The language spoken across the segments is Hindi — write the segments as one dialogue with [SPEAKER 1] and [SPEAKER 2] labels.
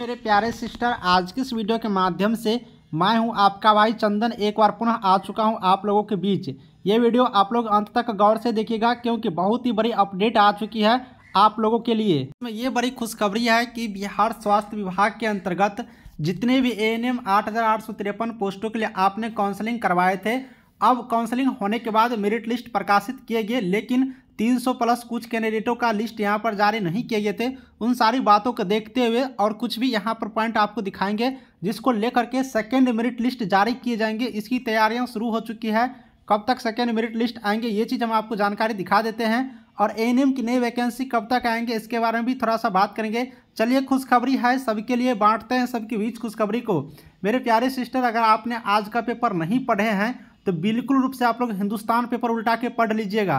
[SPEAKER 1] मेरे प्यारे सिस्टर, आज की इस वीडियो के माध्यम से मैं हूँ आपका भाई चंदन एक बार पुनः आ चुका हूँ आप लोगों के बीच। ये वीडियो आप लोग अंत तक गौर से देखिएगा, क्योंकि बहुत ही बड़ी अपडेट आ चुकी है आप लोगों के लिए। ये बड़ी खुशखबरी है कि बिहार स्वास्थ्य विभाग के अंतर्गत जितने भी ए एन एम पोस्टों के लिए आपने काउंसलिंग करवाए थे, अब काउंसलिंग होने के बाद मेरिट लिस्ट प्रकाशित किए गए, लेकिन 300 प्लस कुछ कैंडिडेटों का लिस्ट यहाँ पर जारी नहीं किए गए थे। उन सारी बातों को देखते हुए और कुछ भी यहाँ पर पॉइंट आपको दिखाएँगे, जिसको लेकर के सेकेंड मेरिट लिस्ट जारी किए जाएँगे। इसकी तैयारियाँ शुरू हो चुकी है। कब तक सेकेंड मेरिट लिस्ट आएँगे, ये चीज़ हम आपको जानकारी दिखा देते हैं। और एएनएम की नई वैकेंसी कब तक आएँगे, इसके बारे में भी थोड़ा सा बात करेंगे। चलिए, खुशखबरी है, सबके लिए बांटते हैं सबके बीच खुशखबरी को। मेरे प्यारे सिस्टर अगर आपने आज का पेपर नहीं पढ़े हैं तो बिल्कुल रूप से आप लोग हिंदुस्तान पेपर उल्टा के पढ़ लीजिएगा।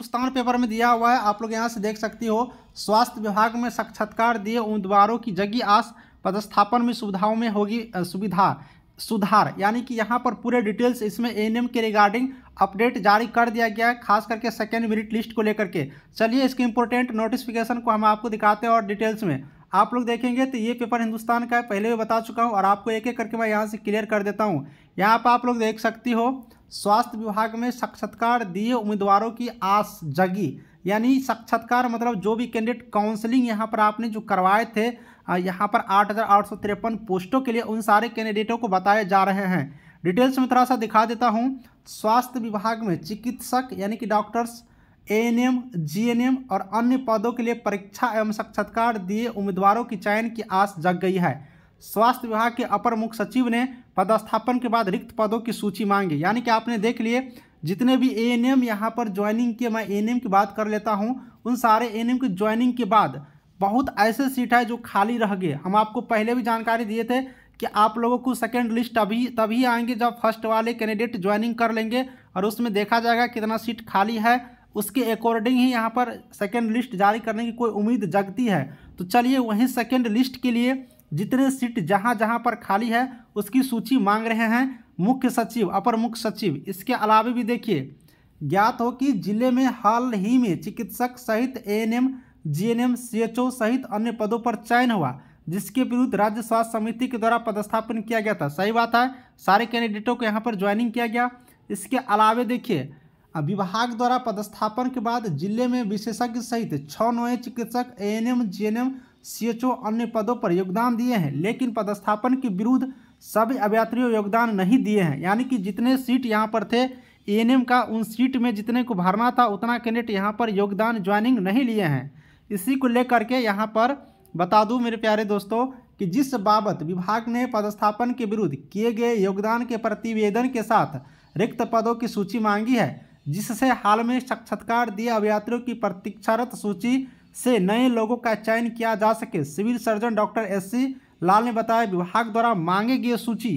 [SPEAKER 1] हिंदुस्तान पेपर में दिया हुआ है। आप लोग यहाँ से देख सकती हो, स्वास्थ्य विभाग में साक्षात्कार दिए उम्मीदवारों की जगी आस पदस्थापन में सुविधाओं में होगी सुविधा, सुधार। यानी कि यहाँ पर पूरे डिटेल्स इसमें एएनएम के रिगार्डिंग अपडेट जारी कर दिया गया है, खास करके सेकेंड मेरिट लिस्ट को लेकर के। चलिए इसके इंपॉर्टेंट नोटिफिकेशन को हम आपको दिखाते हैं और डिटेल्स में। आप लोग देखेंगे तो ये पेपर हिंदुस्तान का है, पहले भी बता चुका हूँ और आपको एक एक करके मैं यहाँ से क्लियर कर देता हूँ। यहाँ पर आप लोग देख सकती हो स्वास्थ्य विभाग में साक्षात्कार दिए उम्मीदवारों की आस जगी। यानी साक्षात्कार मतलब जो भी कैंडिडेट काउंसलिंग यहाँ पर आपने जो करवाए थे यहाँ पर आठ हज़ार आठ सौ तिरपन पोस्टों के लिए उन सारे कैंडिडेटों को बताए जा रहे हैं। डिटेल्स में थोड़ा सा दिखा देता हूँ। स्वास्थ्य विभाग में चिकित्सक यानी कि डॉक्टर्स एएनएम, जीएनएम और अन्य पदों के लिए परीक्षा एवं साक्षात्कार दिए उम्मीदवारों की चयन की आस जग गई है। स्वास्थ्य विभाग के अपर मुख्य सचिव ने पदस्थापन के बाद रिक्त पदों की सूची मांगी। यानी कि आपने देख लिए, जितने भी ए एन एम यहाँ पर ज्वाइनिंग किए, मैं ए एन एम की बात कर लेता हूँ। उन सारे ए एन एम की ज्वाइनिंग के बाद बहुत ऐसे सीट है जो खाली रह गए। हम आपको पहले भी जानकारी दिए थे कि आप लोगों को सेकेंड लिस्ट अभी, तभी आएँगे जब फ़र्स्ट वाले कैंडिडेट ज्वाइनिंग कर लेंगे और उसमें देखा जाएगा कितना सीट खाली है। उसके अकॉर्डिंग ही यहाँ पर सेकेंड लिस्ट जारी करने की कोई उम्मीद जगती है। तो चलिए वहीं सेकेंड लिस्ट के लिए जितने सीट जहाँ जहाँ पर खाली है उसकी सूची मांग रहे हैं मुख्य सचिव अपर मुख्य सचिव। इसके अलावा भी देखिए ज्ञात हो कि ज़िले में हाल ही में चिकित्सक सहित एएनएम, जीएनएम, सीएचओ सहित अन्य पदों पर चयन हुआ जिसके विरुद्ध राज्य स्वास्थ्य समिति के द्वारा पदस्थापन किया गया था। सही बात है सारे कैंडिडेटों को यहाँ पर ज्वाइनिंग किया गया। इसके अलावे देखिए विभाग द्वारा पदस्थापन के बाद ज़िले में विशेषज्ञ सहित छः नए चिकित्सक एएनएम, जीएनएम, सीएचओ अन्य पदों पर योगदान दिए हैं, लेकिन पदस्थापन के विरुद्ध सभी अभ्यर्थियों योगदान नहीं दिए हैं। यानी कि जितने सीट यहाँ पर थे एएनएम का उन सीट में जितने को भरना था, उतना कैंडिडेट यहाँ पर योगदान ज्वाइनिंग नहीं लिए हैं। इसी को लेकर के यहाँ पर बता दूँ मेरे प्यारे दोस्तों, कि जिस बाबत विभाग ने पदस्थापन के विरुद्ध किए गए योगदान के प्रतिवेदन के साथ रिक्त पदों की सूची मांगी है, जिससे हाल में साक्षात्कार दिए अभ्यर्थियों की प्रतीक्षारत सूची से नए लोगों का चयन किया जा सके। Civil surgeon doctor S C Lal ने बताया, विभाग द्वारा मांगे गए सूची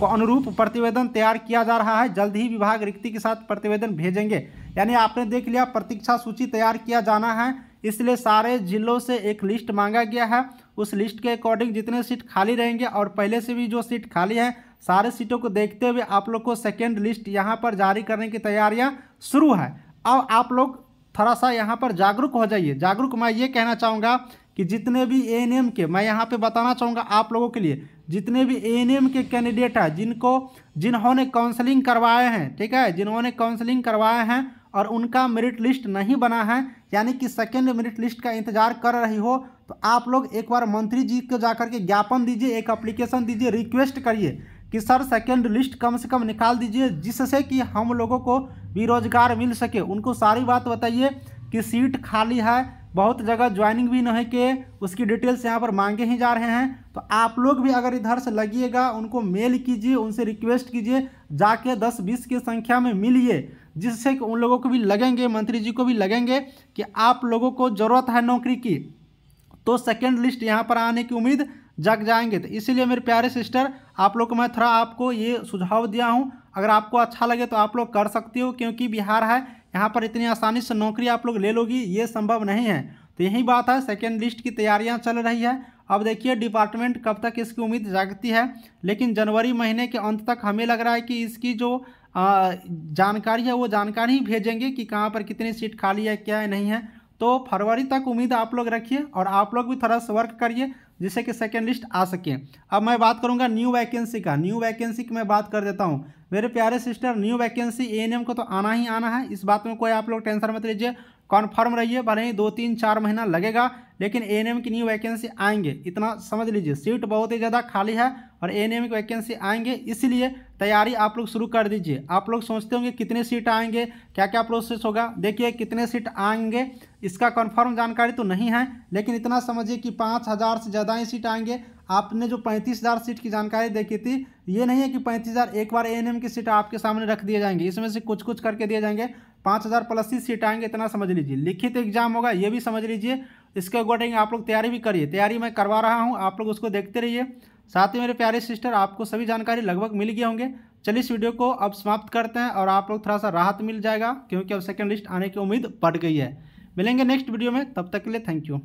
[SPEAKER 1] को अनुरूप प्रतिवेदन तैयार किया जा रहा है। जल्द ही विभाग रिक्ति के साथ प्रतिवेदन भेजेंगे। यानी आपने देख लिया, प्रतीक्षा सूची तैयार किया जाना है। इसलिए सारे जिलों से एक लिस्ट मांगा गया है। उस लिस्ट के अकॉर्डिंग जितने सीट खाली रहेंगे और पहले से भी जो सीट खाली है, सारे सीटों को देखते हुए आप लोग को सेकेंड लिस्ट यहाँ पर जारी करने की तैयारियाँ शुरू है। अब आप लोग थोड़ा सा यहाँ पर जागरूक हो जाइए। जागरूक मैं ये कहना चाहूँगा कि जितने भी ए के, मैं यहाँ पे बताना चाहूँगा आप लोगों के लिए, जितने भी ए के कैंडिडेट हैं, जिनको, जिन्होंने काउंसलिंग करवाए हैं, ठीक है? जिन्होंने काउंसलिंग करवाए हैं और उनका मेरिट लिस्ट नहीं बना है, यानी कि सेकेंड मेरिट लिस्ट का इंतज़ार कर रही हो तो आप लोग एक बार मंत्री जी को जाकर के ज्ञापन दीजिए, एक अप्लीकेशन दीजिए रिक्वेस्ट करिए। कि सर सेकेंड लिस्ट कम से कम निकाल दीजिए, जिससे कि हम लोगों को भी रोज़गार मिल सके। उनको सारी बात बताइए कि सीट खाली है, बहुत जगह ज्वाइनिंग भी नहीं के उसकी डिटेल्स यहाँ पर मांगे ही जा रहे हैं। तो आप लोग भी अगर इधर से लगिएगा, उनको मेल कीजिए, उनसे रिक्वेस्ट कीजिए, जाके दस बीस की संख्या में मिलिए, जिससे कि उन लोगों को भी लगेंगे, मंत्री जी को भी लगेंगे कि आप लोगों को ज़रूरत है नौकरी की। तो सेकेंड लिस्ट यहाँ पर आने की उम्मीद जग जाएँगे। तो इसीलिए मेरे प्यारे सिस्टर आप लोग को मैं थोड़ा आपको ये सुझाव दिया हूँ। अगर आपको अच्छा लगे तो आप लोग कर सकते हो, क्योंकि बिहार है, यहाँ पर इतनी आसानी से नौकरी आप लोग ले लोगी, ये संभव नहीं है। तो यही बात है सेकेंड लिस्ट की तैयारियाँ चल रही है। अब देखिए डिपार्टमेंट कब तक इसकी उम्मीद जागती है। लेकिन जनवरी महीने के अंत तक हमें लग रहा है कि इसकी जो जानकारी है, वो जानकारी ही भेजेंगे कि कहाँ पर कितनी सीट खाली है, क्या है, नहीं है। तो फरवरी तक उम्मीद आप लोग रखिए और आप लोग भी थोड़ा सा वर्क करिए, जिससे कि सेकेंड लिस्ट आ सके। अब मैं बात करूँगा न्यू वैकेंसी का। न्यू वैकेंसी की मैं बात कर देता हूँ। मेरे प्यारे सिस्टर न्यू वैकेंसी ए को तो आना ही आना है। इस बात में कोई आप लोग टेंशन मत लीजिए। कॉन्फर्म रहिए, भले ही दो तीन चार महीना लगेगा, लेकिन ए की न्यू वैकेंसी आएँगे। इतना समझ लीजिए सीट बहुत ही ज़्यादा खाली है और ए की वैकेंसी आएँगे, इसलिए तैयारी आप लोग शुरू कर दीजिए। आप लोग सोचते होंगे कितने सीट आएँगे क्या क्या प्रोसेस होगा? देखिए, कितने सीट आएँगे, इसका कन्फर्म जानकारी तो नहीं है, लेकिन इतना समझिए कि पाँच हज़ार से ज़्यादा ही सीट आएँगे। आपने जो पैंतीस हज़ार सीट की जानकारी देखी थी, ये नहीं है कि पैंतीस हज़ार एक बार ए की सीट आपके सामने रख दिए जाएँगे। इसमें से कुछ कुछ करके दिए जाएँगे। पाँच हज़ार प्लस ही सीट आएँगे, इतना समझ लीजिए। लिखित एग्ज़ाम होगा, ये भी समझ लीजिए। इसके अकॉर्डिंग आप लोग तैयारी भी करिए। तैयारी मैं करवा रहा हूँ, आप लोग उसको देखते रहिए। साथ ही मेरे प्यारे सिस्टर, आपको सभी जानकारी लगभग मिल गए होंगे। चलिए इस वीडियो को अब समाप्त करते हैं और आप लोग थोड़ा सा राहत मिल जाएगा, क्योंकि अब सेकेंड लिस्ट आने की उम्मीद बढ़ गई है। मिलेंगे नेक्स्ट वीडियो में, तब तक के लिए थैंक यू